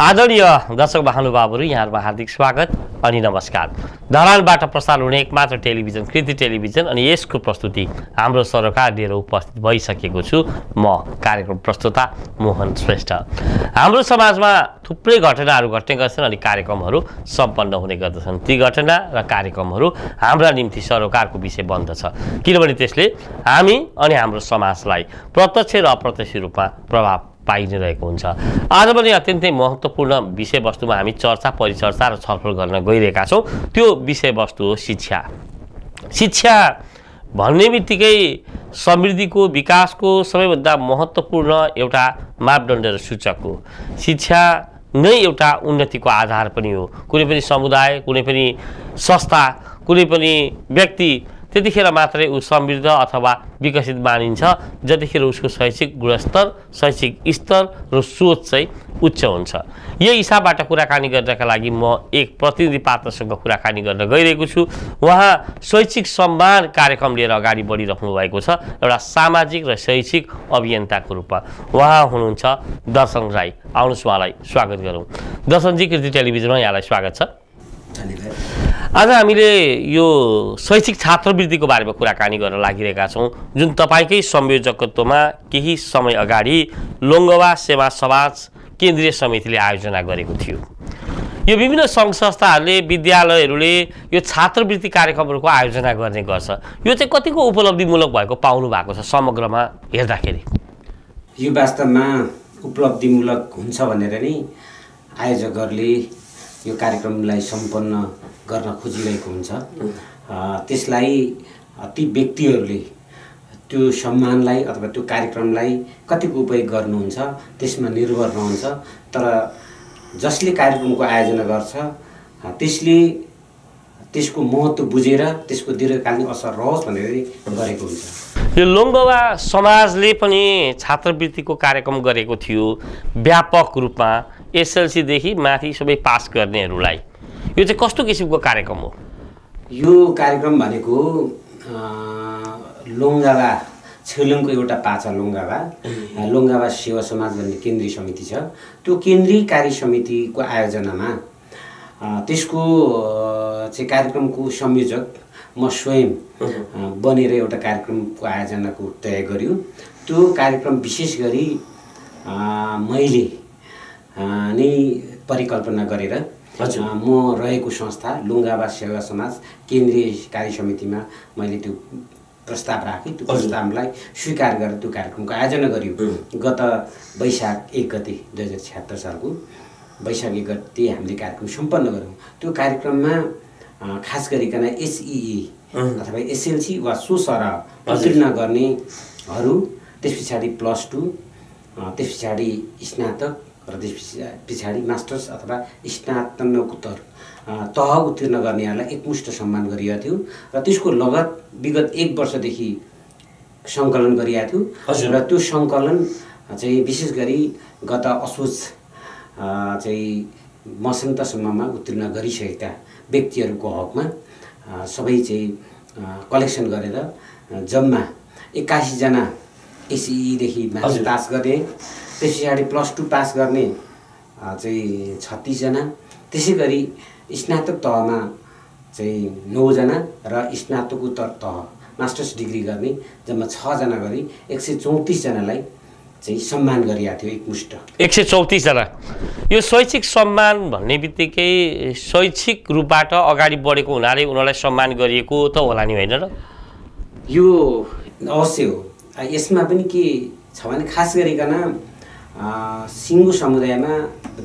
आदरणीय दर्शक महानुभावहरू यहाँहरूमा हार्दिक स्वागत अनि नमस्कार। धरानबाट प्रसारण हुने एकमात्र टेलिभिजन कृति टेलिभिजन अनि यसको प्रस्तुति हाम्रो सरकार लिएर उपस्थित भइसकेको छु। म कार्यक्रम प्रस्तुता मोहन श्रेष्ठ। हाम्रो समाजमा थुप्रै घटनाहरू घट्ने गर्छन् अनि कार्यक्रमहरू सम्पन्न हुने गर्दछन्। ती घटना र कार्यक्रमहरू हाम्रा निम्ति सरोकारको विषय बन्दछ किनभने त्यसले हामी अनि हाम्रो समाजलाई प्रत्यक्ष र अप्रत्यक्ष रूपमा प्रभाव पाइ नै रहेको हुन्छ। आज पनि अत्यन्तै महत्त्वपूर्ण विषयवस्तुमा हामी चर्चा परिचर्चा र छलफल गर्न गइरहेका छौँ। त्यो विषयवस्तु हो शिक्षा। शिक्षा भन्ने बित्तिकै समृद्धिको विकासको सबैभन्दा महत्त्वपूर्ण एउटा मापदण्ड र सूचक हो। शिक्षा नै एउटा उन्नतिको आधार पनि हो। कुनै पनि समुदाय कुनै पनि संस्था कुनै पनि व्यक्ति त्यतिखेर मात्रै ऊ समृद्ध अथवा विकसित मानिन्छ। जतिखेर उसको शैक्षिक गुणस्तर शैक्षिक स्तर र सोच चाहिँ उच्च हुन्छ। यही हिसाबबाट कुराकानी गर्नका लागि म एक प्रतिनिधि पात्रसँग कुराकानी गर्न गइरहेको छु। उहाँ शैक्षिक सम्मान कार्यक्रम लिएर अगाडि बढिराख्नु भएको छ। एउटा सामाजिक र शैक्षिक अभियन्ताको रूपमा। उहाँ हुनुहुन्छ दर्शन राई। आउनुहोस् उहाँलाई स्वागत गरौँ। दर्शनजी कृति टेलिभिजनमा यहाँलाई स्वागत छ। धन्यवाद। आज हामीले यो शैक्षिक छात्रवृत्तिको बारेमा कुराकानी गर्न लागिरहेका छौँ। जुन तपाईँकै संयोजकत्वमा केही समय अगाडि लोङ्गवा सेवा समाज केन्द्रीय समितिले आयोजना गरेको थियो। यो विभिन्न सङ्घ संस्थाहरूले विद्यालयहरूले यो छात्रवृत्ति कार्यक्रमहरूको आयोजना गर्ने गर्छ। यो चाहिँ कतिको उपलब्धिमूलक भएको पाउनु भएको छ समग्रमा हेर्दाखेरि? यो वास्तवमा उपलब्धिमूलक हुन्छ भनेर नै आयोजकहरूले यो कार्यक्रमलाई सम्पन्न गर्न खोजिरहेको हुन्छ। त्यसलाई ती व्यक्तिहरूले त्यो सम्मानलाई अथवा त्यो कार्यक्रमलाई कतिको उपयोग गर्नुहुन्छ त्यसमा निर्भर रहन्छ। तर जसले कार्यक्रमको आयोजना गर्छ त्यसले त्यसको महत्त्व बुझेर त्यसको दीर्घकालीन असर रहोस् भनेर गरेको हुन्छ। यो लोङ्गवा समाजले पनि छात्रवृत्तिको कार्यक्रम गरेको थियो। व्यापक रूपमा एसएलसीदेखि माथि सबै पास गर्नेहरूलाई। यो चाहिँ कस्तो किसिमको कार्यक्रम हो? यो कार्यक्रम भनेको लोङ्गावा छेलुङको एउटा पाछा लोङ्गावा लोङ्गावा सेवा समाज भन्ने केन्द्रीय समिति छ। त्यो केन्द्रीय कार्य समितिको आयोजनामा त्यसको चाहिँ कार्यक्रमको संयोजक म स्वयं बनेर एउटा कार्यक्रमको आयोजनाको तय गर्यो। त्यो कार्यक्रम विशेष गरी मैले नै परिकल्पना गरेर म रहेको संस्था लुङ्गावा सेवा समाज केन्द्रीय कार्य समितिमा मैले त्यो प्रस्ताव राखेँ। त्यो प्रस्तावलाई स्वीकार गरेर त्यो कार्यक्रमको आयोजना गरियो। गत वैशाख एक गते दुई हजार छ्यात्तर सालको वैशाख एक गते हामीले कार्यक्रम सम्पन्न गऱ्यौँ। त्यो कार्यक्रममा खास गरिकन एसइई अथवा एसएलसी वा सो सरह उत्तीर्ण गर्नेहरू त्यस पछाडि प्लस टू त्यस पछाडि स्नातक र त्यस पछा- पछाडि मास्टर्स अथवा स्नातनोत्तर तह उत्तीर्ण गर्नेहरूलाई एकमुष्ट सम्मान गरिएको थियो र त्यसको लगत विगत एक वर्षदेखि सङ्कलन गरिएको थियो हजुर। र त्यो सङ्कलन चाहिँ विशेष गरी गत असोज चाहिँ मसन्तसम्ममा उत्तीर्ण गरिसकेका व्यक्तिहरूको हकमा सबै चाहिँ कलेक्सन गरेर जम्मा एक्कासीजना माथि हजुर। पास गर्ने त्यस पछाडि प्लस टू पास गर्ने चाहिँ छत्तिसजना। त्यसै गरी स्नातक तहमा चाहिँ नौजना र स्नातकोत्तर तह मास्टर्स डिग्री गर्ने जम्मा छजना गरी एक सय चौतिसजनालाई चाहिँ सम्मान गरिएको थियो एकमुष्ट एक सय चौतिसजना। यो शैक्षिक सम्मान भन्ने बित्तिकै शैक्षिक रूपबाट अगाडि बढेको हुनाले उनीहरूलाई सम्मान गरिएको त होला नि होइन र? यो अवश्य हो। यसमा पनि के छ भने खास गरिकन सिङ्गो समुदायमा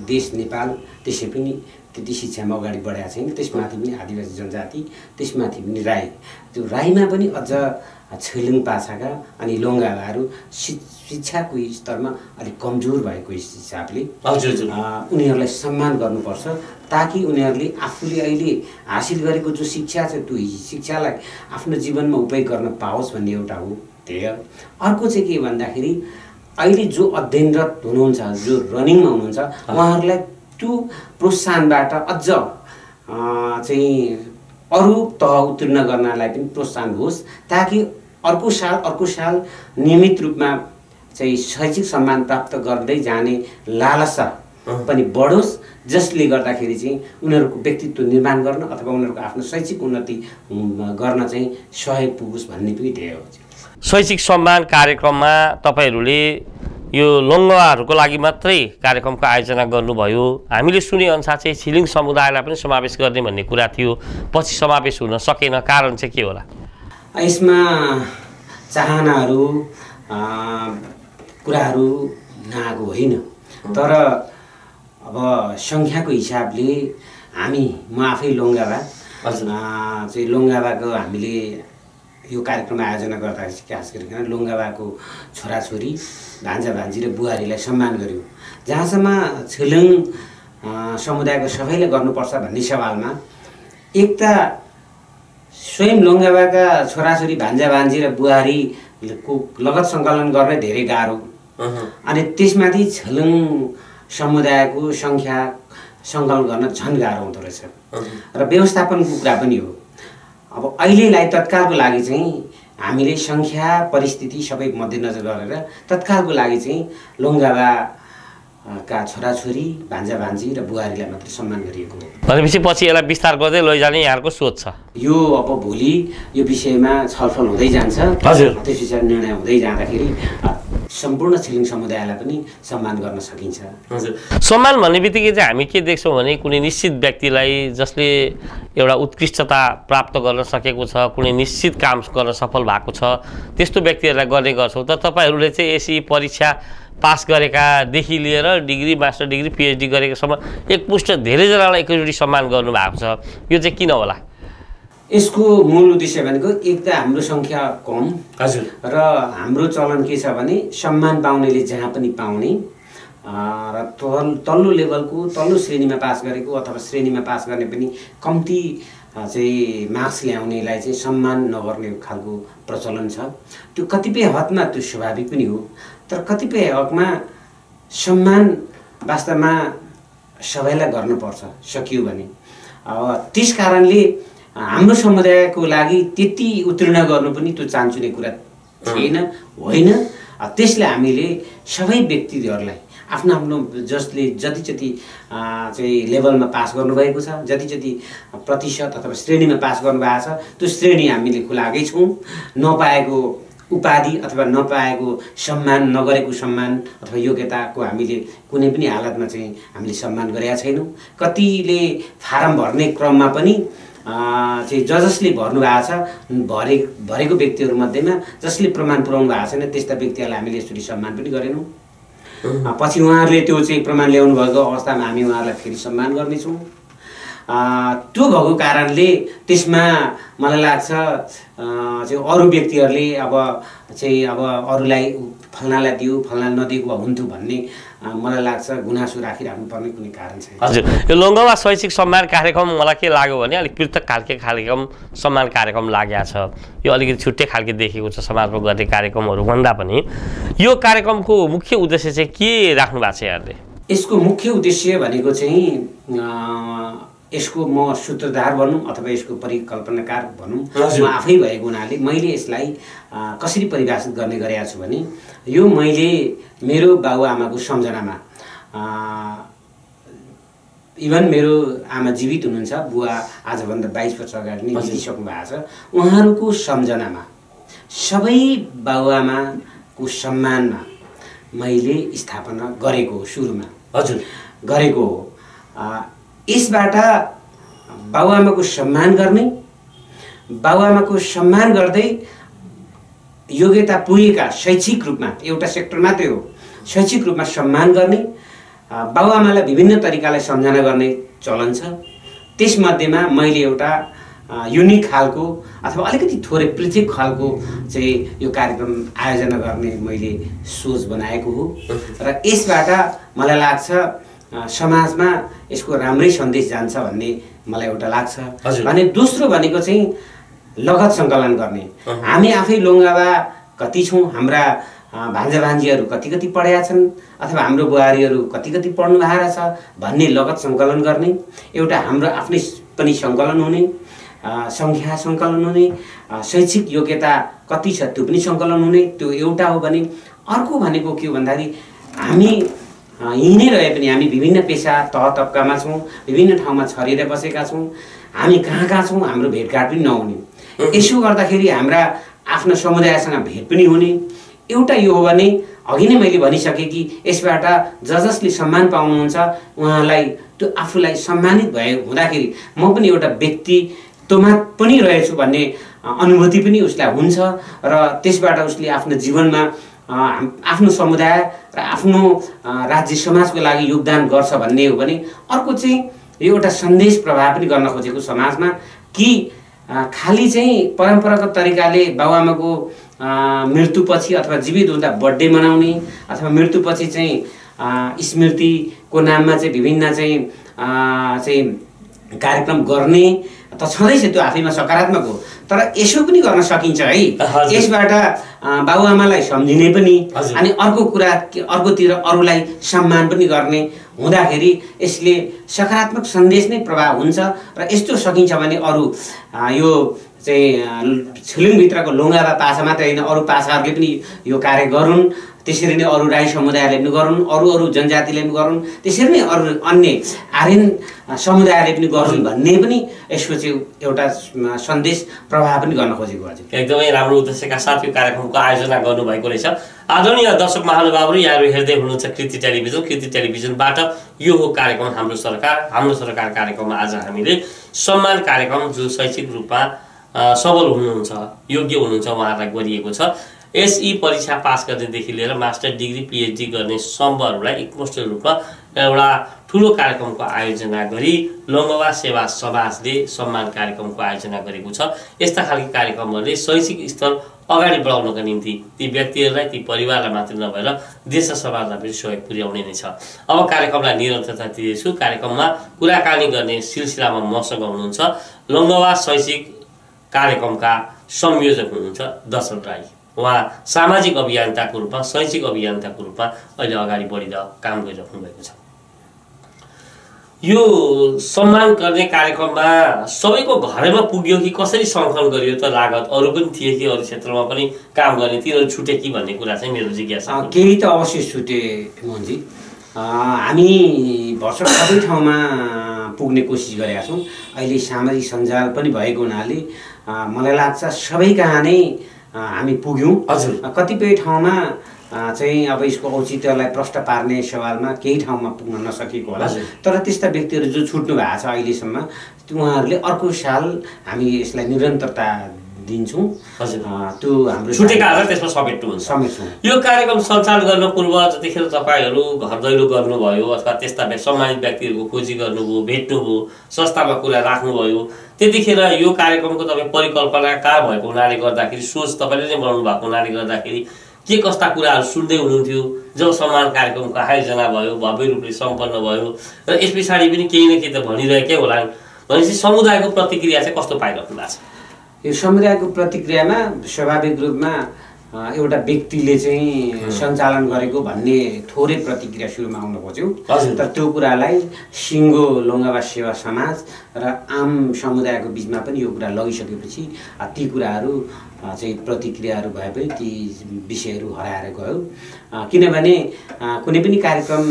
देश नेपाल त्यसै पनि त्यति शिक्षामा अगाडि बढाएको छैन। त्यसमाथि पनि आदिवासी जनजाति त्यसमाथि पनि राई। त्यो राईमा पनि अझ छेलिङ पाछाका अनि लोङ्गाहरू शि शिक्षाको स्तरमा अलिक कमजोर भएको हिसाबले हजुर उनीहरूलाई सम्मान गर्नुपर्छ ताकि उनीहरूले आफूले अहिले हासिल गरेको जो शिक्षा छ त्यो शिक्षालाई आफ्नो जीवनमा उपयोग गर्न पाओस् भन्ने एउटा हो ध्येय। अर्को चाहिँ के भन्दाखेरि अहिले जो अध्ययनरत हुनुहुन्छ जो रनिङमा हुनुहुन्छ उहाँहरूलाई त्यो प्रोत्साहनबाट अझ चाहिँ अरू तह उत्तीर्ण गर्नलाई पनि प्रोत्साहन होस् ताकि अर्को साल अर्को साल नियमित रूपमा चाहिँ शैक्षिक सम्मान प्राप्त गर्दै जाने लालसा पनि बढोस् जसले गर्दाखेरि चाहिँ उनीहरूको व्यक्तित्व निर्माण गर्न अथवा उनीहरूको आफ्नो शैक्षिक उन्नति गर्न चाहिँ सहयोग पुगोस् भन्ने पनि ध्येय हो। शैक्षिक सम्मान कार्यक्रममा तपाईँहरूले यो लङ्गवाहरूको लागि मात्रै कार्यक्रमको आयोजना गर्नुभयो। हामीले सुनेअनुसार चाहिँ छिलिङ समुदायलाई पनि समावेश गर्ने भन्ने कुरा थियो। पछि समावेश हुन सकेन कारण चाहिँ के होला? यसमा चाहनाहरू कुराहरू नआएको होइन। तर अब सङ्ख्याको हिसाबले हामी म आफै लोङ्गाबा। अ, चाहिँ लोङ्गाबाको हामीले यो कार्यक्रम आयोजना गर्दा खास गरिकन लोङ्गाबाको छोराछोरी भान्जा भान्जी र बुहारीलाई सम्मान गर्यो। जहाँसम्म छिलिङ समुदायको सबैले गर्नुपर्छ भन्ने सवालमा एक त स्वयं लोङ्गाबाका छोराछोरी भान्जा भान्जी र बुहारीको लगत सङ्कलन गर्ने धेरै गाह्रो। अनि त्यसमाथि छेलुङ समुदायको सङ्ख्या सङ्कलन गर्न झन् गाह्रो हुँदो रहेछ। र व्यवस्थापनको कुरा पनि हो। अब अहिलेलाई तत्कालको लागि चाहिँ हामीले सङ्ख्या परिस्थिति सबै मध्यनजर गरेर तत्कालको लागि चाहिँ लोङ्गाबा अ, का छोराछोरी भान्जा भान्जी र बुहारीलाई मात्रै सम्मान गरिएको हो। भनेपछि पछि यसलाई विस्तार गर्दै लैजाने यहाँहरूको सोच छ। यो अब भोलि यो विषयमा छलफल हुँदै जान्छ। हजुर। त्यस पछाडि निर्णय हुँदै जाँदाखेरि सम्पूर्ण छिलिङ समुदायलाई पनि सम्मान गर्न सकिन्छ। हजुर। सम्मान भन्ने बित्तिकै चाहिँ हामी के देख्छौँ भने कुनै निश्चित व्यक्तिलाई जसले एउटा उत्कृष्टता प्राप्त गर्न सकेको छ कुनै निश्चित काम गर्न सफल भएको छ त्यस्तो व्यक्तिहरूलाई गर्ने गर्छौँ। त तपाईँहरूले चाहिँ एसी परीक्षा पास गरेकादेखि लिएर डिग्री मास्टर डिग्री पिएचडी गरेकोसम्म एकमुष्ट धेरैजनालाई एकैचोटि सम्मान गर्नुभएको छ। यो चाहिँ किन होला? यसको मूल उद्देश्य भनेको एक त हाम्रो सङ्ख्या कम हजुर। र हाम्रो चलन के छ भने सम्मान पाउनेले जहाँ पनि पाउने र तल तल्लो लेभलको तल्लो श्रेणीमा पास गरेको अथवा श्रेणीमा पास गर्ने पनि कम्ती चाहिँ मार्क्स ल्याउनेलाई चाहिँ सम्मान नगर्ने खालको प्रचलन छ। त्यो कतिपय हदमा त्यो स्वाभाविक पनि हो। तर कतिपय हकमा सम्मान वास्तवमा सबैलाई गर्नुपर्छ सकियो भने। अब त्यस कारणले हाम्रो समुदायको लागि त्यति उत्तीर्ण गर्नु पनि त्यो चान्चुने कुरा थिएन होइन। त्यसले हामीले सबै व्यक्तिहरूलाई आफ्नो आफ्नो जसले जति जति चाहिँ लेभलमा पास गर्नुभएको छ जति जति प्रतिशत अथवा श्रेणीमा पास गर्नुभएको छ त्यो श्रेणी हामीले खुलाएकै छौँ। नपाएको उपाधि अथवा नपाएको सम्मान नगरेको सम्मान अथवा योग्यताको हामीले कुनै पनि हालतमा चाहिँ हामीले सम्मान गरेका छैनौँ। कतिले फारम भर्ने क्रममा पनि चाहिँ ज जसले भर्नु भएको छ भरे भरेको व्यक्तिहरूमध्येमा जसले प्रमाण पुऱ्याउनु भएको छैन त्यस्ता व्यक्तिहरूलाई हामीले यसरी सम्मान पनि गरेनौँ। पछि उहाँहरूले त्यो चाहिँ प्रमाण ल्याउनु भएको अवस्थामा हामी उहाँहरूलाई फेरि सम्मान गर्नेछौँ। त्यो भएको कारणले त्यसमा मलाई लाग्छ चाहिँ अरू व्यक्तिहरूले अब चाहिँ अब अरूलाई फल्नालाई दियो फल्ना नदिएको भए हुन्थ्यो भन्ने मलाई लाग्छ गुनासो राखिराख्नु पर्ने कुनै कारण छैन। हजुर यो लोङ्गोमा शैक्षिक सम्मान कार्यक्रम मलाई के लाग्यो भने अलिक पृथक खालके कार्यक्रम सम्मान कार्यक्रम लागेको छ। यो अलिकति छुट्टै खालके देखेको छ समाजमा गर्ने कार्यक्रमहरू भन्दा पनि। यो कार्यक्रमको मुख्य उद्देश्य चाहिँ के राख्नु भएको छ यहाँले यसको मुख्य उद्देश्य भनेको चाहिँ यसको म सूत्रधार भनौँ अथवा यसको परिकल्पनाकार भनौँ। म आफै भएको हुनाले मैले यसलाई कसरी परिभाषित गर्ने गरेका छु भने यो मैले मेरो बाबुआमाको सम्झनामा इभन मेरो आमा जीवित हुनुहुन्छ बुवा आजभन्दा बाइस वर्ष अगाडि नै बितिसक्नु भएको छ। उहाँहरूको सम्झनामा सबै बाबुआमाको सम्मानमा मैले स्थापना गरेको हो सुरुमा। हजुर। गरेको हो। यसबाट बाबुआमाको सम्मान गर्ने बाबुआमाको सम्मान गर्दै योग्यता पुगेका शैक्षिक रूपमा एउटा सेक्टर मात्रै हो शैक्षिक रूपमा सम्मान गर्ने बाबुआमालाई विभिन्न तरिकाले सम्झना गर्ने चलन छ। त्यसमध्येमा मैले एउटा युनिक खालको अथवा अलिकति थोरै पृथक खालको चाहिँ यो कार्यक्रम आयोजना गर्ने मैले सोच बनाएको हो। र यसबाट मलाई लाग्छ समाजमा यसको राम्रै सन्देश जान्छ भन्ने मलाई एउटा लाग्छ। भने दोस्रो भनेको चाहिँ लगत सङ्कलन गर्ने। हामी आफै लोङ्गाबा कति छौँ हाम्रा भान्जा भान्जीहरू कति कति पढेका छन् अथवा हाम्रो बुहारीहरू कति कति पढ्नु भएको छ भन्ने लगत सङ्कलन गर्ने। एउटा हाम्रो आफ्नै पनि सङ्कलन हुने सङ्ख्या सङ्कलन हुने शैक्षिक योग्यता कति छ त्यो पनि सङ्कलन हुने त्यो एउटा हो भने अर्को भनेको के हो भन्दाखेरि हामी यहीँ नै रहे पनि हामी विभिन्न पेसा तह तब्कामा छौँ विभिन्न ठाउँमा छरेर बसेका छौँ। हामी कहाँ कहाँ छौँ हाम्रो भेटघाट पनि नहुने। यसो गर्दाखेरि हाम्रा आफ्ना समुदायसँग भेट पनि हुने। एउटा यो हो भने अघि नै मैले भनिसकेँ कि यसबाट ज जसले सम्मान पाउनुहुन्छ उहाँलाई त्यो आफूलाई सम्मानित भए हुँदाखेरि म पनि एउटा व्यक्तित्वमा पनि रहेछु भन्ने अनुभूति पनि उसलाई हुन्छ र त्यसबाट उसले आफ्नो जीवनमा आफ्नो समुदाय र आफ्नो राज्य समाजको लागि योगदान गर्छ भन्ने हो भने अर्को चाहिँ यो एउटा सन्देश प्रभाव पनि गर्न खोजेको समाजमा कि खालि चाहिँ परम्परागत तरिकाले बाबुआमाको मृत्युपछि अथवा जीवित हुँदा बर्थडे मनाउने अथवा मृत्युपछि चाहिँ स्मृतिको नाममा चाहिँ विभिन्न चाहिँ चाहिँ कार्यक्रम गर्ने त छँदैछ त्यो आफैमा सकारात्मक हो। तर यसो पनि गर्न सकिन्छ है। यसबाट बाबुआमालाई सम्झिने पनि। अनि अर्को कुरा अर्कोतिर अरूलाई सम्मान पनि गर्ने हुँदाखेरि यसले सकारात्मक सन्देश नै प्रभाव हुन्छ र यस्तो सकिन्छ भने अरू यो चाहिँ छिलिङभित्रको लुङ्गा वा पासा मात्रै होइन अरू पासाहरूले पनि यो कार्य गरून्। त्यसरी नै अरू राई समुदायले पनि गरून् अरू अरू जनजातिले पनि गरून् त्यसरी नै अरू अन्य आर्यन समुदायले पनि गरून् भन्ने पनि यसको चाहिँ एउटा सन्देश प्रभाव पनि गर्न खोजेको हजुर एकदमै राम्रो उद्देश्यका साथ यो कार्यक्रमको आयोजना गर्नुभएको रहेछ। आदरणीय दर्शक महानुभावहरू यहाँहरू हेर्दै हुनुहुन्छ कृति टेलिभिजन। कृति टेलिभिजनबाट यो हो कार्यक्रम हाम्रो सरकार हाम्रो सरकार कार्यक्रममा आज हामीले सम्मान कार्यक्रम जो शैक्षिक रूपमा सबल हुनुहुन्छ योग्य हुनुहुन्छ उहाँहरूलाई गरिएको छ। एसई परीक्षा पास गर्नेदेखि लिएर मास्टर डिग्री पिएचडी गर्ने सम्भवहरूलाई एकमुष्ट रूपमा एउटा ठुलो कार्यक्रमको आयोजना गरी लङ्गवा सेवा समाजले सम्मान कार्यक्रमको आयोजना गरेको छ। यस्ता खालका कार्यक्रमहरूले शैक्षिक स्तर अगाडि बढाउनका निम्ति ती व्यक्तिहरूलाई ती परिवारलाई मात्र नभएर देश र समाजलाई पनि सहयोग पुर्याउने नै छ। अब कार्यक्रमलाई निरन्तरता दिँदैछु। कार्यक्रममा कुराकानी गर्ने सिलसिलामा मसँग हुनुहुन्छ लङ्गवा शैक्षिक कार्यक्रमका संयोजक हुनुहुन्छ दशरथ राई। उहाँ सामाजिक अभियन्ताको रूपमा शैक्षिक अभियन्ताको रूपमा अहिले अगाडि बढेर काम गरिराख्नु भएको छ। यो सम्मान गर्ने कार्यक्रममा सबैको घरमा पुग्यो कि कसरी सङ्कलन गरियो त लागत अरू पनि थिए कि अरू क्षेत्रमा पनि काम गर्ने तिनीहरू छुटे कि भन्ने कुरा चाहिँ मेरो जिज्ञासा। केही त अवश्य छुटे मोहनजी। हामी भर्खर सबै ठाउँमा पुग्ने कोसिस गरेका छौँ। अहिले सामाजिक सञ्जाल पनि भएको हुनाले मलाई लाग्छ सबै कहाँ नै हामी पुग्यौँ। हजुर। कतिपय ठाउँमा चाहिँ अब यसको औचित्यलाई प्रश्न पार्ने सवालमा केही ठाउँमा पुग्न नसकेको होला। तर त्यस्ता व्यक्तिहरू जो छुट्नु भएको छ अहिलेसम्म उहाँहरूले अर्को साल हामी यसलाई निरन्तरता दिन्छौँ। हजुर। त्यो हाम्रो छुटेकाहरूलाई त्यसमा समेट्नुहुन्छ समेट्छौँ यो कार्यक्रम सञ्चालन गर्न पूर्व जतिखेर तपाईँहरू घर दैलो गर्नुभयो अथवा त्यस्ता सम्मानित व्यक्तिहरूको खोजी गर्नुभयो भेट्नुभयो संस्थामा कुरा राख्नुभयो त्यतिखेर यो कार्यक्रमको तपाईँ परिकल्पनाकार भएको हुनाले गर्दाखेरि सोच तपाईँले नै बनाउनु भएको हुनाले गर्दाखेरि के कस्ता कुराहरू सुन्दै हुनुहुन्थ्यो जब सम्मान कार्यक्रमको आयोजना भयो भव्य रूपले सम्पन्न भयो र यस पछाडि पनि केही न केही त भनिरहेकै होला भनेपछि समुदायको प्रतिक्रिया चाहिँ कस्तो पाइरहनु भएको छ? यो समुदायको प्रतिक्रियामा स्वाभाविक रूपमा एउटा व्यक्तिले चाहिँ सञ्चालन गरेको भन्ने थोरै प्रतिक्रिया सुरुमा आउन खोज्यो। तर त्यो कुरालाई सिङ्गो लोङ्गावा सेवा समाज र आम समुदायको बिचमा पनि यो कुरा लगिसकेपछि ती कुराहरू चाहिँ प्रतिक्रियाहरू भए पनि ती विषयहरू हराएर गयो। किनभने कुनै पनि कार्यक्रम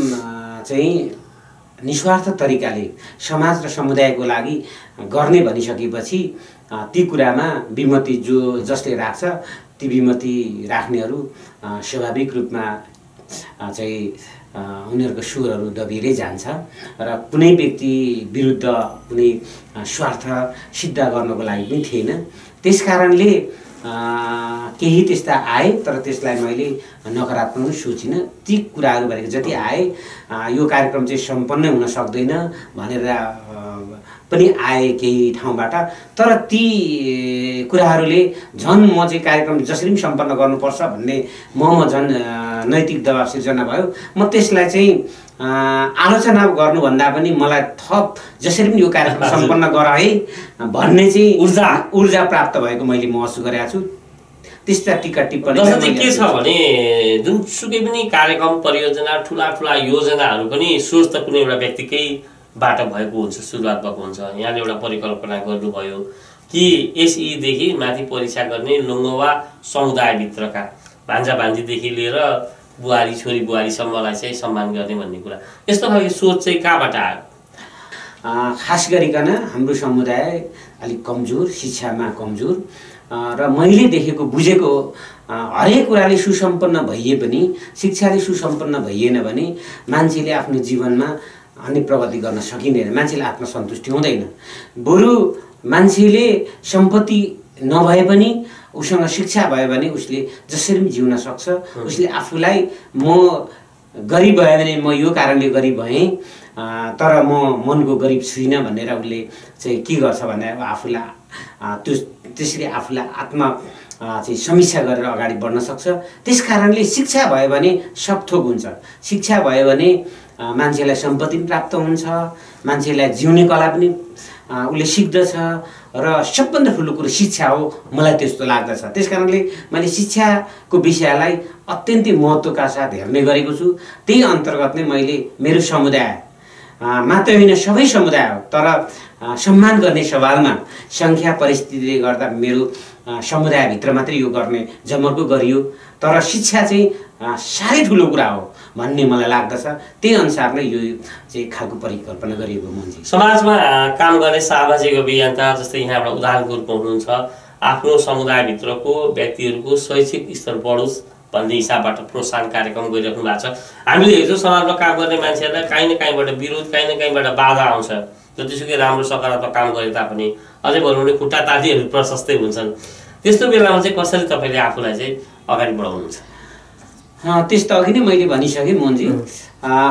चाहिँ निस्वार्थ तरिकाले समाज र समुदायको लागि गर्ने भनिसकेपछि ती कुरामा विमति जो जसले राख्छ ती विमति राख्नेहरू स्वाभाविक रूपमा चाहिँ उनीहरूको सुरहरू दबिरै जान्छ र कुनै व्यक्ति विरुद्ध कुनै स्वार्थ सिद्ध गर्नको लागि पनि थिएन। त्यस कारणले केही त्यस्ता आए तर त्यसलाई मैले नकारात्मक सोचिनँ ती कुराहरू भनेको जति आए यो कार्यक्रम चाहिँ सम्पन्न हुन सक्दैन भनेर पनि आए केही ठाउँबाट। तर ती कुराहरूले झन् म चाहिँ कार्यक्रम जसरी पनि सम्पन्न गर्नुपर्छ भन्ने ममा झन् नैतिक दबाब सिर्जना भयो म त्यसलाई चाहिँ आलोचना गर्नुभन्दा पनि मलाई थप जसरी पनि यो कार्यक्रम। सम्पन्न गर है भन्ने चाहिँ ऊर्जा। ऊर्जा प्राप्त भएको मैले महसुस गरेको छु त्यस्ता टिका टिप्पणी जस्तो चाहिँ के छ भने जुनसुकै पनि कार्यक्रम परियोजना ठुला ठुला योजनाहरू पनि सोच त कुनै एउटा व्यक्तिकैबाट भएको हुन्छ सुरुवात भएको हुन्छ यहाँले एउटा परिकल्पना गर्नुभयो कि एसईदेखि माथि परीक्षा गर्ने लुङ्गवा समुदायभित्रका भान्जा भान्जीदेखि लिएर बुहारी छोरी बुहारीसम्मलाई चाहिँ सम्मान गर्ने भन्ने कुरा। यस्तो खालको सोच चाहिँ कहाँबाट आयो? खास गरिकन हाम्रो समुदाय अलिक कमजोर शिक्षामा कमजोर। र मैले देखेको बुझेको हरेक कुराले सुसम्पन्न भइए पनि शिक्षाले सुसम्पन्न भइएन भने मान्छेले आफ्नो जीवनमा अनि प्रगति गर्न सकिँदैन मान्छेले आत्मसन्तुष्टि हुँदैन। बरु मान्छेले सम्पत्ति नभए पनि उसँग शिक्षा भयो भने उसले जसरी पनि जिउन सक्छ। उसले आफूलाई म गरिब भयो भने म यो कारणले गरिब भएँ तर म मनको गरिब छुइनँ भनेर उसले चाहिँ के गर्छ भने अब आफूलाई त्यो त्यसरी आफूलाई आत्म चाहिँ समीक्षा गरेर अगाडि बढ्न सक्छ। त्यस कारणले शिक्षा भयो भने सब थोक हुन्छ। शिक्षा भयो भने मान्छेलाई सम्पत्ति पनि प्राप्त हुन्छ मान्छेलाई जिउने कला पनि उसले सिक्दछ। र सबभन्दा ठुलो कुरो शिक्षा हो। मलाई त्यस्तो लाग्दछ। त्यस कारणले मैले शिक्षाको विषयलाई अत्यन्तै महत्त्वका साथ हेर्ने गरेको छु। त्यही अन्तर्गत नै मैले मेरो समुदाय मात्र होइन सबै समुदाय हो। तर सम्मान गर्ने सवालमा सङ्ख्या परिस्थितिले गर्दा मेरो समुदायभित्र मात्रै यो गर्ने जमर्को गरियो। तर शिक्षा चाहिँ साह्रै ठुलो कुरा हो। भन्ने मलाई लाग्दछ। त्यही अनुसार नै यो चाहिँ खालको परिकल्पना गरिएको मन्जी समाजमा काम गर्ने सामाजिक अभियन्ता जस्तै यहाँबाट उदाहरणको रूपमा हुनुहुन्छ। आफ्नो समुदायभित्रको व्यक्तिहरूको शैक्षिक स्तर बढोस् भन्ने हिसाबबाट प्रोत्साहन कार्यक्रम गरिराख्नु भएको छ। हामीले हेर्छौँ समाजमा काम गर्ने मान्छेहरूलाई काहीँ न काहीँबाट विरोध काहीँ न काहीँबाट बाधा आउँछ। जतिसुकै राम्रो सकारात्मक काम गरे तापनि अझै भनौँ भने खुट्टा तातीहरू प्रशस्तै हुन्छन्। त्यस्तो बेलामा चाहिँ कसरी तपाईँले आफूलाई चाहिँ अगाडि बढाउनुहुन्छ? त्यस्तो अघि नै मैले भनिसकेँ मोहनजी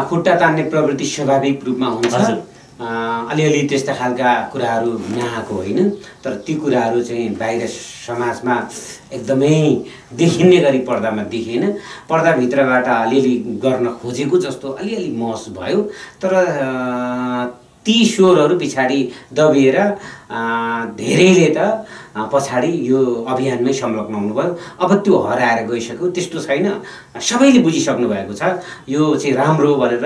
खुट्टा तान्ने प्रवृत्ति स्वाभाविक रूपमा हुन्छ। अलिअलि त्यस्ता खालका कुराहरू नआएको होइन तर ती कुराहरू चाहिँ बाहिर समाजमा एकदमै देखिने गरी पर्दामा देखिएन। पर्दाभित्रबाट अलिअलि गर्न खोजेको जस्तो अलिअलि महसुस भयो तर ती स्वरहरू पछाडि दबिएर धेरैले त पछाडि यो अभियानमै संलग्न हुनुभयो। अब त्यो हराएर गइसक्यो। त्यस्तो छैन। सबैले बुझिसक्नु भएको छ। यो चाहिँ राम्रो भनेर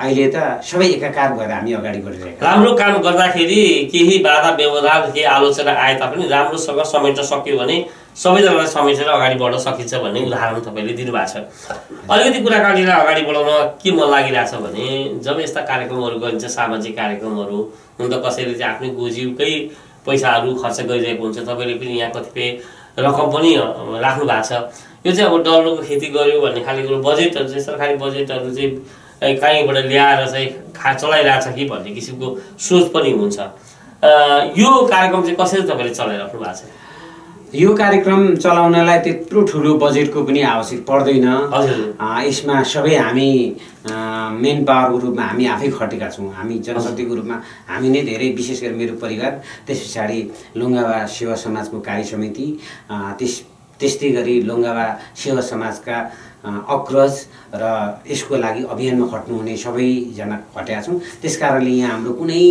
अहिले त सबै एकाकार भएर हामी अगाडि बढिरहेका राम्रो काम गर्दाखेरि केही बाधा व्यवधान केही आलोचना आए तापनि राम्रोसँग समेट्न सक्यो भने सबैजनालाई समेटेर अगाडि बढ्न सकिन्छ भन्ने उदाहरण तपाईँले दिनुभएको छ। अलिकति कुराकानीलाई अगाडि बढाउन के मन लागिरहेछ भने जब यस्ता कार्यक्रमहरू गरिन्छ सामाजिक कार्यक्रमहरू हुन त कसैले चाहिँ आफ्नै गोजीकै पैसाहरू खर्च गरिरहेको हुन्छ। तपाईँले पनि यहाँ कतिपय रकम पनि राख्नु भएको छ। यो चाहिँ अब डल्लोको खेती गर्यो भन्ने खाले कुरो। बजेटहरू चाहिँ सरकारी बजेटहरू चाहिँ कहीँबाट ल्याएर चाहिँ खा चलाइरहेछ कि भन्ने किसिमको सोच पनि हुन्छ। यो कार्यक्रम चाहिँ कसरी तपाईँले चलाइराख्नु भएको छ? यो कार्यक्रम चलाउनलाई त्यत्रो ठुलो बजेटको पनि आवश्यक पर्दैन। यसमा सबै हामी मेन पावरको रूपमा हामी आफै खटेका छौँ। हामी जनशक्तिको रूपमा हामी नै धेरै विशेष गरी मेरो परिवार त्यस पछाडि लुङ्गावा सेवा समाजको कार्य समिति त्यस त्यस्तै गरी लुङ्गावा सेवा समाजका अग्रज र यसको लागि अभियानमा खट्नुहुने सबैजना खटेका छौँ। त्यस कारणले यहाँ हाम्रो कुनै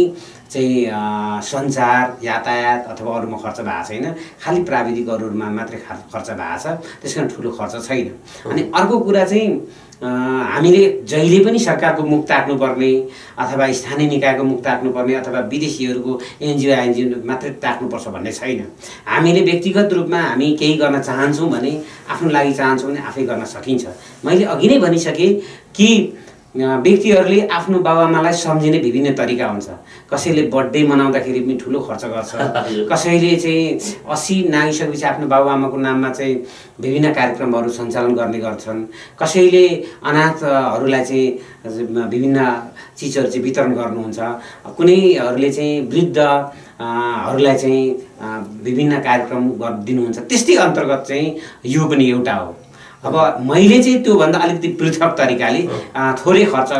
चाहिँ सञ्चार यातायात अथवा अरूमा खर्च भएको छैन। खालि प्राविधिक अरूहरूमा मात्रै खर्च भएको छ। त्यस कारण ठुलो खर्च छैन। अनि अर्को कुरा चाहिँ हामीले जहिले पनि सरकारको मुख ताक्नुपर्ने अथवा स्थानीय निकायको मुख ताक्नुपर्ने अथवा विदेशीहरूको एनजिओ आइएनजिओ मात्रै ताक्नुपर्छ भन्ने छैन। हामीले व्यक्तिगत रूपमा हामी केही गर्न चाहन्छौँ भने आफ्नो लागि चाहन्छौँ भने आफै गर्न सकिन्छ। मैले अघि नै भनिसकेँ कि व्यक्तिहरूले आफ्नो बाबुआमालाई सम्झिने विभिन्न तरिका हुन्छ। कसैले बर्थडे मनाउँदाखेरि पनि ठुलो खर्च गर्छ। कसैले चाहिँ असी नागिसकेपछि आफ्नो बाबुआमाको नाममा चाहिँ विभिन्न कार्यक्रमहरू सञ्चालन गर्ने गर्छन्। कसैले अनाथहरूलाई चाहिँ विभिन्न चिजहरू चाहिँ वितरण गर्नुहुन्छ। कुनैहरूले चाहिँ वृद्ध अँ, हरूलाई चाहिँ विभिन्न कार्यक्रम गरिदिनुहुन्छ त्यस्तै अन्तर्गत चाहिँ यो पनि एउटा हो। अब मैले चाहिँ त्योभन्दा अलिकति पृथक तरिकाले थोरै खर्च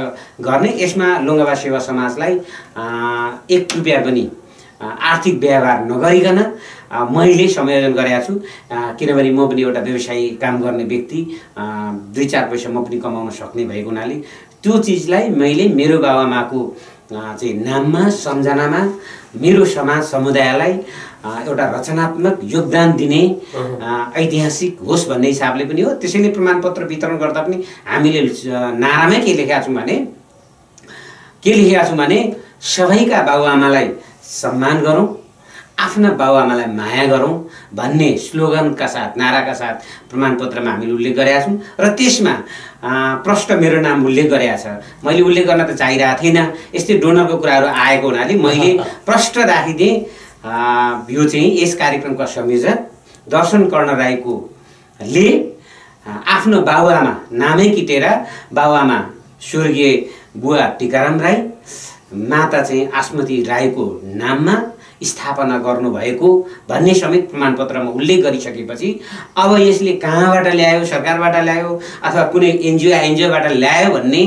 गर्ने। यसमा लुङ्गाबा सेवा समाजलाई एक रुपियाँ पनि आर्थिक व्यवहार नगरिकन मैले संयोजन गरेका छु। किनभने म पनि एउटा व्यवसायी काम गर्ने व्यक्ति। दुई चार पैसा म पनि कमाउन सक्ने भएको हुनाले त्यो चिजलाई मैले मेरो बाबाआमाको अँ, चाहिँ नाममा सम्झनामा मेरो समाज समुदायलाई एउटा रचनात्मक योगदान दिने ऐतिहासिक होस् भन्ने हिसाबले पनि हो। त्यसैले प्रमाणपत्र वितरण गर्दा पनि हामीले नारामै के लेखेका छौँ भने के लेखेका छौँ भने सबैका बाबुआमालाई सम्मान गरौँ आफ्ना बाबुआमालाई माया गरौँ भन्ने स्लोगनका साथ नाराका साथ प्रमाणपत्रमा हामीले उल्लेख गरेका छौँ। र त्यसमा प्रष्ट मेरो नाम उल्लेख गरेका छ। मैले उल्लेख गर्न त चाहिरहेको थिइनँ। यस्तै डोनरको कुराहरू आएको हुनाले मैले प्रष्ट राखिदिएँ। यो चाहिँ यस कार्यक्रमका संयोजक दर्शन कर्ण राईकोले अ, आफ्नो बाबुआमा नामै किटेर बाबुआमा स्वर्गीय बुवा टिकाराम राई माता चाहिँ आसमती राईको नाममा स्थापना गर्नुभएको भन्ने समेत प्रमाणपत्रमा उल्लेख गरिसकेपछि अब यसले कहाँबाट ल्यायो सरकारबाट ल्यायो अथवा कुनै एनजिओ एनजिओबाट ल्यायो भन्ने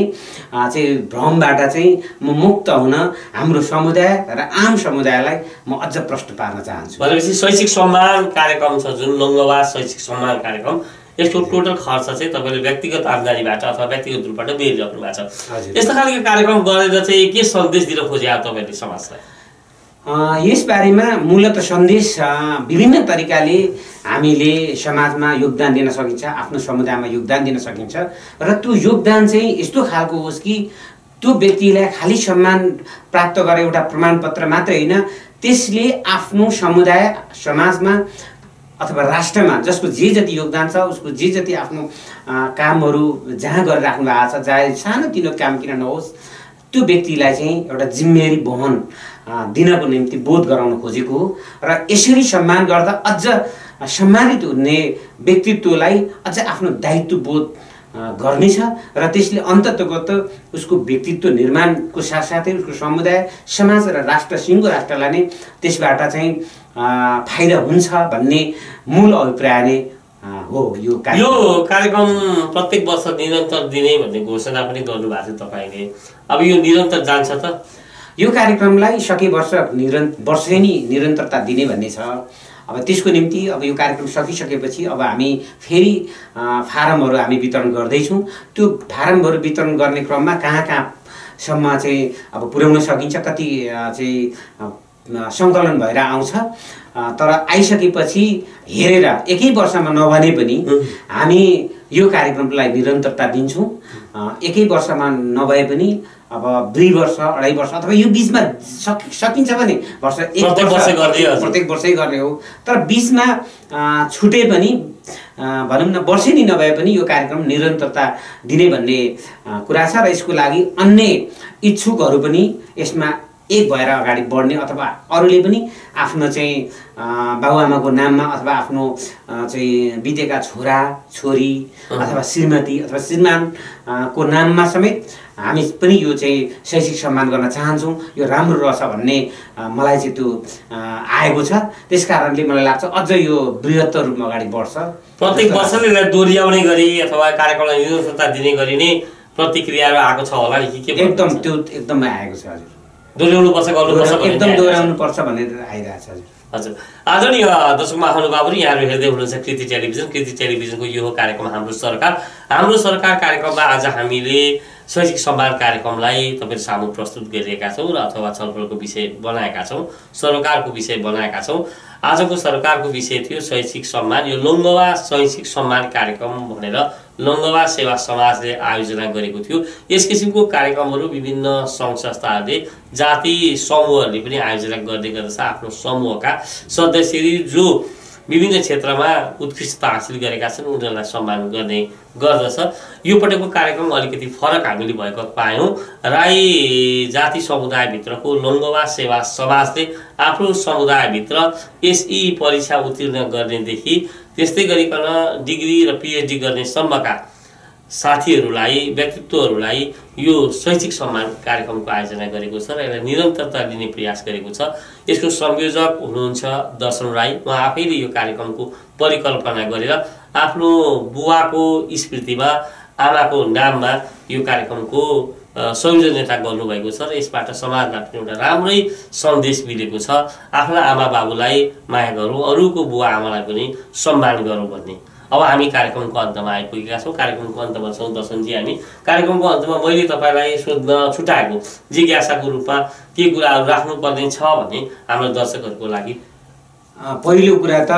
चाहिँ भ्रमबाट चाहिँ म मुक्त हुन हाम्रो समुदाय र आम समुदायलाई म अझ प्रश्न पार्न चाहन्छु। भनेपछि शैक्षिक सम्मान कार्यक्रम छ जुन लङ्गवा शैक्षिक सम्मान कार्यक्रम यसको टोटल खर्च चाहिँ तपाईँले व्यक्तिगत आम्दानीबाट अथवा व्यक्तिगत रूपबाट बेरिराख्नु भएको छ। यस्तो खालको कार्यक्रम गरेर चाहिँ के सन्देश दिन खोजे तपाईँले समाजलाई? यसबारेमा मूलत सन्देश विभिन्न तरिकाले हामीले समाजमा योगदान दिन सकिन्छ आफ्नो समुदायमा योगदान दिन सकिन्छ। र त्यो योगदान चाहिँ यस्तो खालको होस् कि त्यो व्यक्तिलाई खालि सम्मान प्राप्त गरे एउटा प्रमाणपत्र मात्रै होइन त्यसले आफ्नो समुदाय समाजमा अथवा राष्ट्रमा जसको जे जति योगदान छ उसको जे जति आफ्नो कामहरू जहाँ गरिराख्नु भएको छ चाहे सानोतिनो काम किन नहोस् त्यो व्यक्तिलाई चाहिँ एउटा जिम्मेवारी वहन अ, दिनको निम्ति बोध गराउन खोजेको हो। र यसरी सम्मान गर्दा अझ सम्मानित हुने व्यक्तित्वलाई अझ आफ्नो दायित्व बोध गर्नेछ र त्यसले अन्ततगत उसको व्यक्तित्व निर्माणको साथसाथै उसको समुदाय समाज र राष्ट्र सिङ्गो राष्ट्रलाई नै त्यसबाट चाहिँ फाइदा हुन्छ भन्ने मूल अभिप्राय नै हो यो कार्यक्रम प्रत्येक वर्ष निरन्तर दिने भन्ने घोषणा पनि गर्नुभएको थियो तपाईँले। अब यो निरन्तर जान्छ त। यो कार्यक्रमलाई सके वर्ष निरन् वर्षै नै निरन्तरता दिने भन्ने छ। अब त्यसको निम्ति अब यो कार्यक्रम सकिसकेपछि अब हामी फेरि फारमहरू हामी वितरण गर्दैछौँ। त्यो फारमहरू वितरण गर्ने क्रममा कहाँ कहाँसम्म चाहिँ अब पुर्याउन सकिन्छ कति चाहिँ सङ्कलन भएर आउँछ। तर आइसकेपछि हेरेर एकै वर्षमा नभने पनि हामी यो कार्यक्रमलाई निरन्तरता दिन्छौँ। एकै वर्षमा नभए पनि अब दुई वर्ष अढाई वर्ष अथवा यो बिचमा सक सकिन्छ भने वर्ष एक प्रत्येक वर्ष। प्रत्येक वर्षै गर्ने हो तर बिचमा छुटे पनि भनौँ न वर्षै नै नभए पनि यो कार्यक्रम निरन्तरता दिने भन्ने कुरा छ र यसको लागि अन्य इच्छुकहरू पनि यसमा एक भएर अगाडि बढ्ने अथवा अरूले पनि आफ्नो चाहिँ बाबुआमाको नाममा अथवा आफ्नो चाहिँ बितेका छोरा छोरी अथवा श्रीमती अथवा श्रीमान अ, को नाममा समेत हामी पनि यो चाहिँ शैक्षिक सम्मान गर्न चाहन्छौँ। यो राम्रो रहेछ भन्ने मलाई चाहिँ त्यो आएको छ। त्यस कारणले मलाई लाग्छ अझ यो बृहत्तर रूपमा अगाडि बढ्छ। प्रत्येक। वर्षले यसलाई दोहोऱ्याउने गरी अथवा कार्यक्रमलाई निरन्तरता दिने गरी नै प्रतिक्रियाहरू आएको छ होला नि कि एकदम? त्यो एकदमै आएको छ हजुर। दोहोऱ्याउनु पर्छ गर्नुपर्छ भन्ने? एकदम। दोहोऱ्याउनु पर्छ भनेर आइरहेको छ हजुर। आदरणीय दर्शक महानुभावहरू यहाँहरू हेर्दै हुनुहुन्छ कृति टेलिभिजन। कृति टेलिभिजनको यो कार्यक्रम हाम्रो सरकार। हाम्रो सरकार कार्यक्रममा आज हामीले शैक्षिक सम्मान कार्यक्रमलाई तपाईँहरू सामु प्रस्तुत गरिरहेका छौँ र अथवा छलफलको विषय बनाएका छौँ सरकारको विषय बनाएका छौँ। आजको सरकारको विषय थियो शैक्षिक सम्मान। यो लङ्गवा शैक्षिक सम्मान कार्यक्रम भनेर लङ्गवा सेवा समाजले आयोजना गरेको थियो। यस किसिमको कार्यक्रमहरू विभिन्न सङ्घ संस्थाहरूले जाति समूहहरूले पनि आयोजना गर्दै गर्दछ आफ्नो समूहका सदस्यहरू जो विभिन्न क्षेत्रमा उत्कृष्टता हासिल गरेका छन् उनीहरूलाई सम्मान गर्ने गर्दछ। यो पटकको कार्यक्रम अलिकति फरक हामीले भएको पायौँ। राई जाति समुदायभित्रको लङ्गवा सेवा समाजले आफ्नो समुदायभित्र एसई परीक्षा उत्तीर्ण गर्नेदेखि त्यस्तै गरिकन डिग्री र पिएचडी गर्नेसम्मका साथीहरूलाई व्यक्तित्वहरूलाई यो शैक्षिक सम्मान कार्यक्रमको आयोजना गरेको छ र यसलाई निरन्तरता दिने प्रयास गरेको छ। यसको संयोजक हुनुहुन्छ दर्शन राई। उहाँ आफैले यो कार्यक्रमको परिकल्पना गरेर आफ्नो बुवाको स्मृतिमा आमाको नाममा यो कार्यक्रमको संयोजनता गर्नुभएको छ र यसबाट समाजलाई पनि एउटा राम्रै सन्देश मिलेको छ। आफ्ना आमा बाबुलाई माया गरौँ अरूको बुवा आमालाई पनि सम्मान गरौँ भन्ने। अब हामी कार्यक्रमको अन्तमा आइपुगेका छौँ। कार्यक्रमको अन्तमा छौँ दर्शनजी हामी। कार्यक्रमको अन्तमा मैले तपाईँलाई सोध्न छुट्याएको जिज्ञासाको रूपमा के कुराहरू राख्नुपर्ने छ भने हाम्रो दर्शकहरूको लागि। पहिलो कुरा त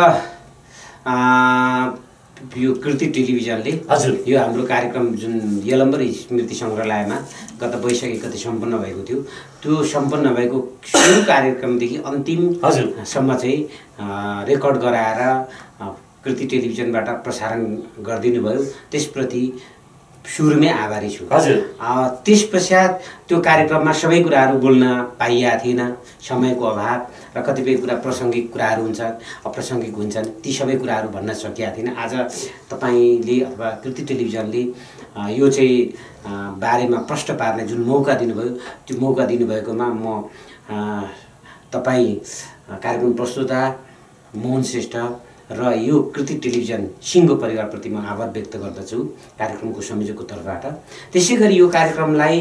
यो कृति टेलिभिजनले हजुर। यो हाम्रो कार्यक्रम जुन यलम्बर स्मृति सङ्ग्रहालयमा गत वैशाख गति सम्पन्न भएको थियो त्यो सम्पन्न भएको सुरु कार्यक्रमदेखि अन्तिम हजुर। सम्म चाहिँ रेकर्ड गराएर कृति टेलिभिजनबाट प्रसारण गरिदिनु भयो त्यसप्रति सुरुमै आभारी छु। हजुर। त्यस पश्चात त्यो कार्यक्रममा सबै कुराहरू बोल्न पाइएको थिएन। समयको अभाव र कतिपय कुरा प्रासङ्गिक कुराहरू हुन्छन् अप्रासङ्गिक हुन्छन् ती सबै कुराहरू भन्न सकिएको थिएन। आज तपाईँले अथवा कृति टेलिभिजनले यो चाहिँ बारेमा प्रश्न पार्ने जुन मौका दिनुभयो त्यो मौका दिनुभएकोमा म तपाईँ कार्यक्रम प्रस्तुता मोहन श्रेष्ठ र यो कृति टेलिभिजन सिङ्गो परिवारप्रति म आभार व्यक्त गर्दछु कार्यक्रमको संयोजकको तर्फबाट। त्यसै गरी यो कार्यक्रमलाई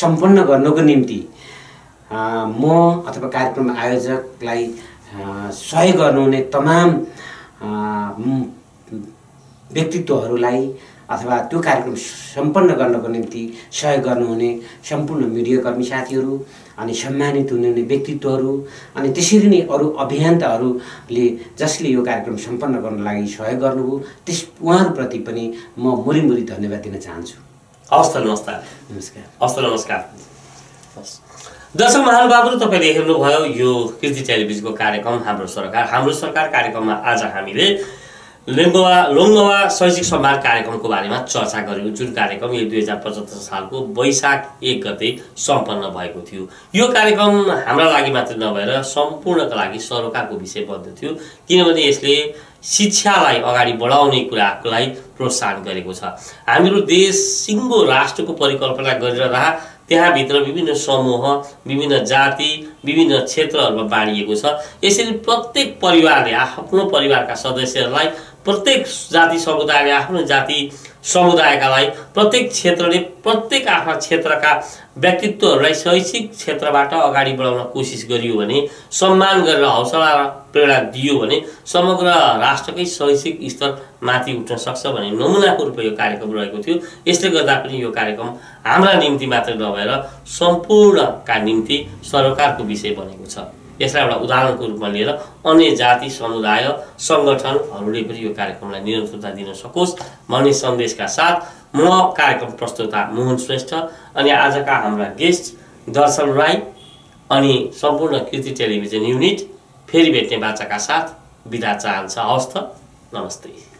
सम्पन्न गर्नको निम्ति म अथवा कार्यक्रम आयोजकलाई सहयोग गर्नुहुने तमाम व्यक्तित्वहरूलाई अथवा त्यो कार्यक्रम सम्पन्न गर्नको निम्ति सहयोग गर्नुहुने सम्पूर्ण मिडियाकर्मी साथीहरू अनि सम्मानित हुनुहुने व्यक्तित्वहरू अनि त्यसरी नै अरू अभियन्ताहरूले जसले यो कार्यक्रम सम्पन्न गर्न लागि सहयोग गर्नुभयो त्यस उहाँहरूप्रति पनि म मुरी धन्यवाद दिन चाहन्छु। हवस् त नमस्कार। नमस्कार। हवस् त नमस्कार। दर्शक महानुभावहरू तपाईँले हेर्नुभयो यो कृति टेलिभिजनको कार्यक्रम हाम्रो सरकार हाम्रो सरकार कार्यक्रममा आज हामीले लेङ्गवा लोङ्गवा शैक्षिक सम्मान कार्यक्रमको बारेमा चर्चा गऱ्यौँ जुन कार्यक्रम यो दुई हजार पचहत्तर सालको वैशाख एक गते सम्पन्न भएको थियो। यो कार्यक्रम हाम्रा लागि मात्रै नभएर सम्पूर्णका लागि सरोकारको विषय बन्द थियो। किनभने यसले शिक्षालाई अगाडि बढाउने कुरालाई प्रोत्साहन गरेको छ। हामीहरू देश सिङ्गो राष्ट्रको परिकल्पना गरिरहँदा त्यहाँभित्र विभिन्न समूह विभिन्न जाति विभिन्न क्षेत्रहरूमा बाँडिएको छ। यसरी प्रत्येक परिवारले आफ्नो परिवारका सदस्यहरूलाई प्रत्येक जाति समुदायले आफ्नो जाति समुदायकालाई प्रत्येक क्षेत्रले प्रत्येक आफ्ना क्षेत्रका व्यक्तित्वहरूलाई शैक्षिक क्षेत्रबाट अगाडि बढाउन कोसिस गरियो भने सम्मान गरेर हौसला र प्रेरणा दियो भने समग्र राष्ट्रकै शैक्षिक स्तर माथि उठ्न सक्छ भन्ने नमुनाको रूपमा यो कार्यक्रम रहेको थियो। यसले गर्दा पनि यो कार्यक्रम हाम्रा निम्ति मात्रै नभएर सम्पूर्णका निम्ति सरोकारको विषय बनेको छ। यसलाई एउटा उदाहरणको रूपमा लिएर अन्य जाति समुदाय सङ्गठनहरूले पनि यो कार्यक्रमलाई निरन्तरता दिन सकोस् भन्ने सन्देशका साथ म कार्यक्रम प्रस्तुता मोहन श्रेष्ठ अनि आजका हाम्रा गेस्ट दर्शन राई अनि सम्पूर्ण कृति टेलिभिजन युनिट फेरि भेट्ने बाचाका साथ बिदा चाहन्छ। हवस् त। नमस्ते।